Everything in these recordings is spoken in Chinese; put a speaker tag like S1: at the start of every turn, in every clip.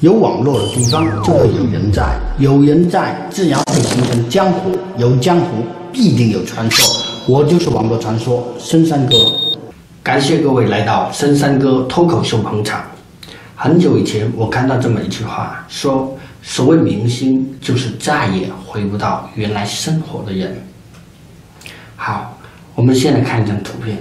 S1: 有网络的地方就会有人在，有人在，自然会形成江湖，有江湖必定有传说。我就是网络传说深山哥，感谢各位来到深山哥脱口秀捧场。很久以前，我看到这么一句话，说所谓明星就是再也回不到原来生活的人。好，我们先来看一张图片。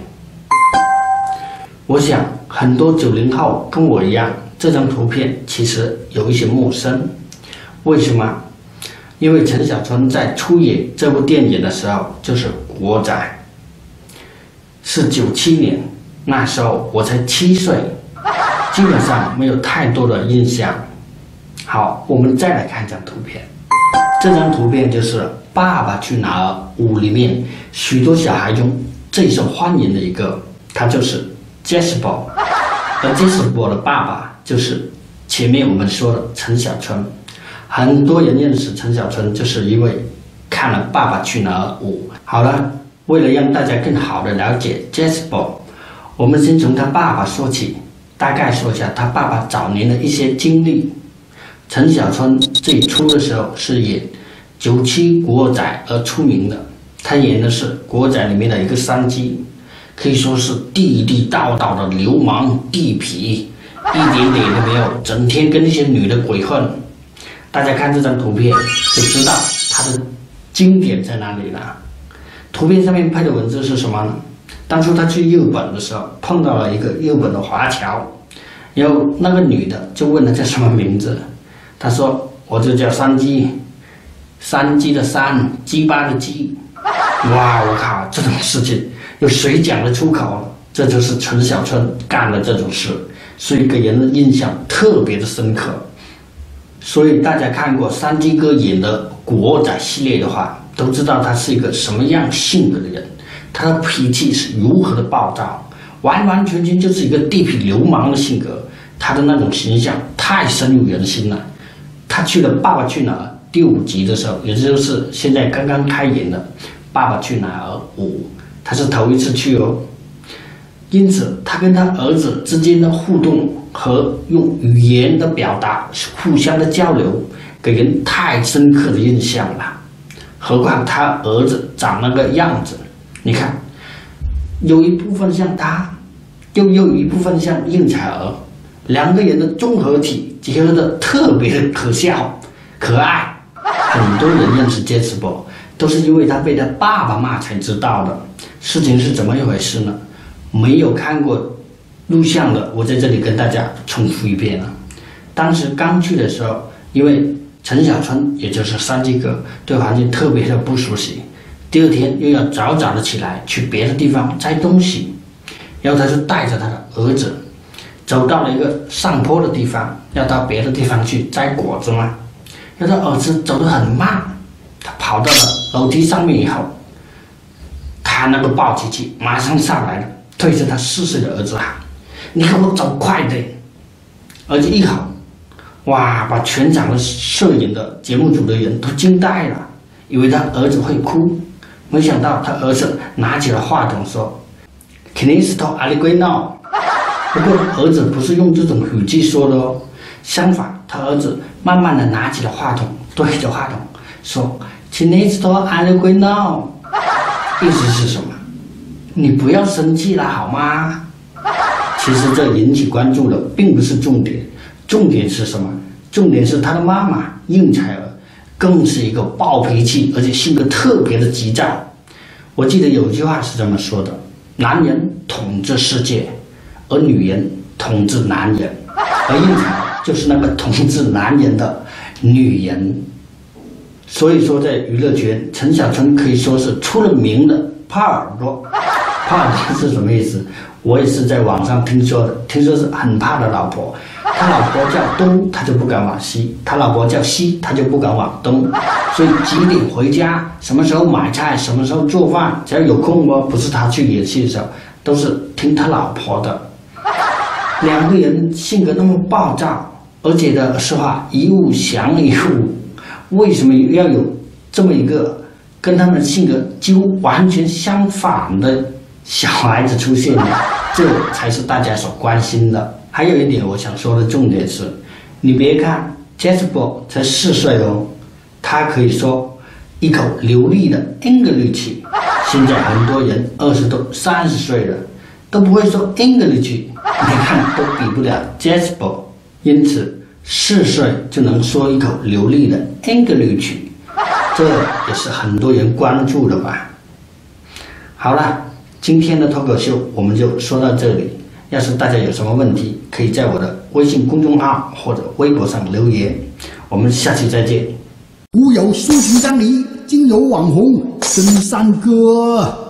S1: 我想很多九零后跟我一样。这张图片其实有一些陌生，为什么？因为陈小春在出演这部电影的时候就是国仔，是九七年，那时候我才七岁，基本上没有太多的印象。好，我们再来看一张图片，这张图片就是《爸爸去哪儿五》里面许多小孩中最受欢迎的一个，他就是 Jasper，而 Jasper 的爸爸。就是前面我们说的陈小春，很多人认识陈小春，就是因为看了《爸爸去哪儿五》。好了，为了让大家更好的了解 Jasper，我们先从他爸爸说起，大概说一下他爸爸早年的一些经历。陈小春最初的时候是演九七国仔而出名的，他演的是国仔里面的一个山鸡，可以说是地地道道的流氓地痞。一点点都没有，整天跟那些女的鬼混。大家看这张图片就知道他的经典在哪里了。图片上面拍的文字是什么呢？当初他去日本的时候碰到了一个日本的华侨，然后那个女的就问他叫什么名字，他说我就叫山鸡，山鸡的山，鸡巴的鸡。哇，我靠，这种事情有谁讲得出口？这就是陈小春干的这种事。所以给人的印象特别的深刻，所以大家看过山鸡哥演的国仔系列的话，都知道他是一个什么样性格的人，他的脾气是如何的暴躁，完完全全就是一个地痞流氓的性格，他的那种形象太深入人心了。他去了《爸爸去哪儿》第五集的时候，也就是现在刚刚开演的《爸爸去哪儿五》，他是头一次去哦。因此，他跟他儿子之间的互动和用语言的表达、互相的交流，给人太深刻的印象了。何况他儿子长那个样子，你看，有一部分像他，又有一部分像应采儿，两个人的综合体结合的特别的可笑、可爱。很多人认识杰斯伯，都是因为他被他爸爸骂才知道的。事情是怎么一回事呢？没有看过录像的，我在这里跟大家重复一遍了。当时刚去的时候，因为陈小春也就是三鸡哥对环境特别的不熟悉，第二天又要早早的起来去别的地方摘东西，然后他就带着他的儿子走到了一个上坡的地方，要到别的地方去摘果子嘛。然后他儿子走得很慢，他跑到了楼梯上面以后，他那个暴脾气马上上来了。对着他四岁的儿子喊：“你给我走快点！”儿子一吼，哇，把全场的摄影的节目组的人都惊呆了，以为他儿子会哭，没想到他儿子拿起了话筒说：“Can you stop a l i now？” 不过儿子不是用这种语气说的哦，相反，他儿子慢慢的拿起了话筒，对着话筒说：“Can you stop a l i now？” 意思是什么？你不要生气了好吗？其实这引起关注的并不是重点，重点是什么？重点是他的妈妈应采儿，更是一个暴脾气，而且性格特别的急躁。我记得有句话是这么说的：男人统治世界，而女人统治男人，而应采儿就是那个统治男人的女人。所以说，在娱乐圈，陈小春可以说是出了名的耙耳朵。怕是什么意思？我也是在网上听说的，听说是很怕的老婆。他老婆叫东，他就不敢往西；他老婆叫西，他就不敢往东。所以几点回家，什么时候买菜，什么时候做饭，只要有空哦，不是他去演戏的时候，都是听他老婆的。两个人性格那么暴躁，而且的实话一物降一物，为什么要有这么一个跟他们性格几乎完全相反的？小孩子出现了，这才是大家所关心的。还有一点，我想说的重点是，你别看 Jasper 才四岁哦，他可以说一口流利的 English。现在很多人二十多、三十岁了都不会说 English，你看都比不了 Jasper。因此，四岁就能说一口流利的 English，这也是很多人关注的吧。好了，今天的脱口秀我们就说到这里。要是大家有什么问题，可以在我的微信公众号或者微博上留言。我们下期再见。
S2: 古有抒情张离，今有网红深山哥。